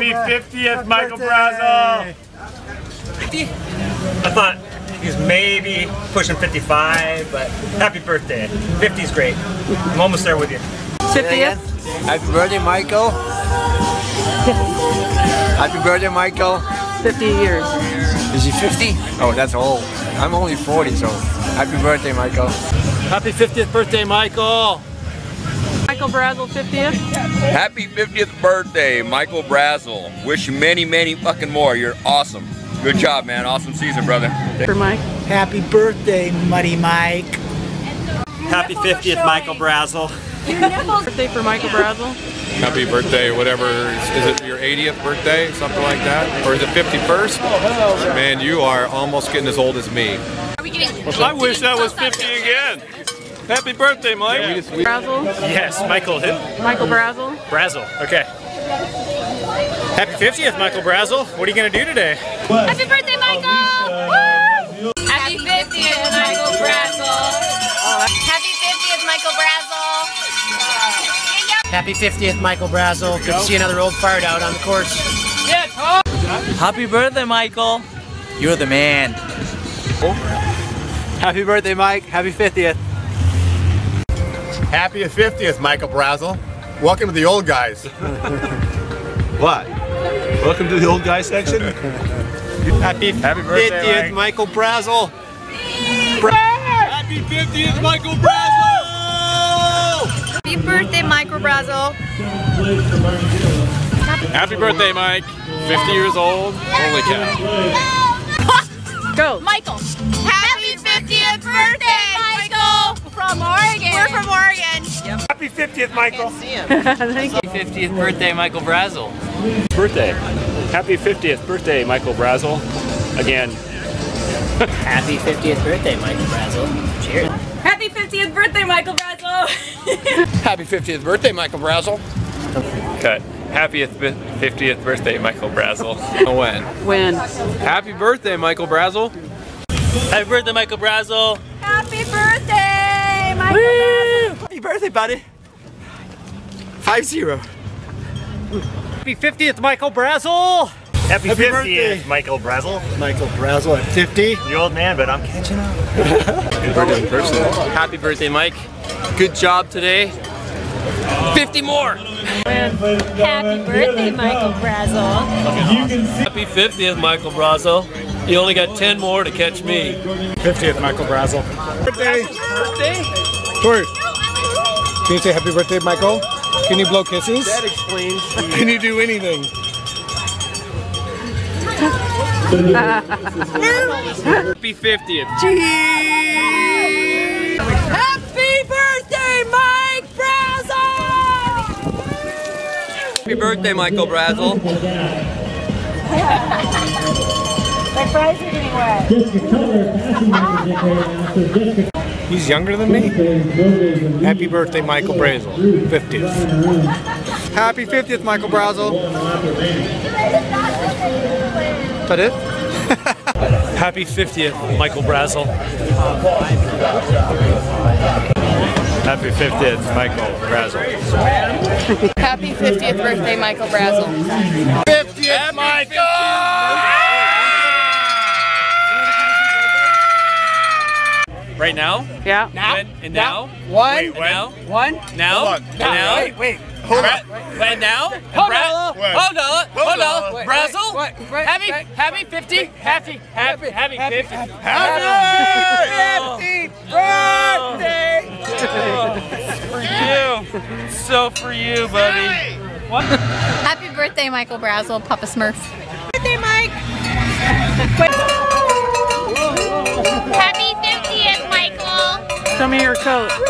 Happy 50th, Michael Brazel. I thought he's maybe pushing 55, but happy birthday. 50's great. I'm almost there with you. 50th? Happy birthday, Michael. Happy birthday, Michael. 50 years. Is he 50? Oh, that's old. I'm only 40, so happy birthday, Michael. Happy 50th birthday, Michael. Michael Brazel, 50th. Happy 50th birthday, Michael Brazel. Wish you many, many fucking more. You're awesome. Good job, man. Awesome season, brother. For Mike. Happy birthday, Muddy Mike. Happy 50th, Michael Brazel. Birthday for Michael Brazel. Happy birthday, whatever. Is, is it your 80th birthday, something like that? Or is it 51st? Man, you are almost getting as old as me. I wish I was 50 again. Happy birthday, Mike. Brazel. Yes, Michael who? Michael Brazel. Brazel, okay. Happy 50th, Michael Brazel. What are you going to do today? Happy birthday, Michael! Woo! Happy 50th, Michael Brazel! Happy 50th, Michael Brazel! Happy 50th, Michael Brazel. Good to see another old fart out on the course. Happy birthday, Michael. You're the man. Happy birthday, Mike. Happy 50th. Happy 50th, Michael Brazel. Welcome to the old guys. What? Welcome to the old guy section. Happy, Happy birthday, 50th, Mike. Michael Brazel. Happy 50th, Michael Brazel. Happy birthday, Michael Brazel! Happy birthday, Mike. 50 years old. Holy cow. Go. Michael! Happy 50th, Michael. Thank you. 50th birthday, Michael Brazel. Birthday. Happy 50th birthday, Michael Brazel. Again. Happy 50th birthday, Michael Brazel. Cheers. Happy 50th birthday, Michael Brazel! Happy 50th birthday, Michael Brazel. Cut. Happy 50th birthday, Michael Brazel. when? Win. Happy birthday, Michael Brazel. Happy birthday, Michael Brazel. Happy birthday, Michael Brazel! Happy birthday, buddy. 5-0. Happy 50th, Michael Brazel. Happy, 50th, birthday. Michael Brazel. Michael Brazel at 50. The old man, but I'm catching up. Happy birthday, Mike. Good job today. 50 more. Happy birthday, Michael Brazel! Happy 50th, Michael Brazel. You only got 10 more to catch me. 50th, Michael Brazel. Birthday. Birthday. Tori, can you say happy birthday, Michael? Can you blow kisses? That explains. Can you do anything? Happy 50th. Happy birthday, Mike Brazel! Happy birthday, Michael Brazel. My fries are getting wet. He's younger than me. Happy birthday, Michael Brazel. 50th. Happy 50th, Michael Brazel. That it? Happy 50th, Michael Brazel. Happy 50th, Michael Brazel. Happy 50th birthday, Michael Brazel! 50th, Michael! Right now? Yeah. When? And now? One. Wait, when? now? One. Now? Hold on. And now? Wait, wait. Hold on. And now? Hold Bra- on. Wait. Hold on. Hold on. Wait, Brazel? wait, wait, Happy, happy 50? Happy, happy, happy 50. Happy 50 birthday! For you. So for you, buddy. What? Happy birthday, Michael Brazel, Papa Smurf. Birthday, Mike! Happy 50th, Michael! Show me your coat.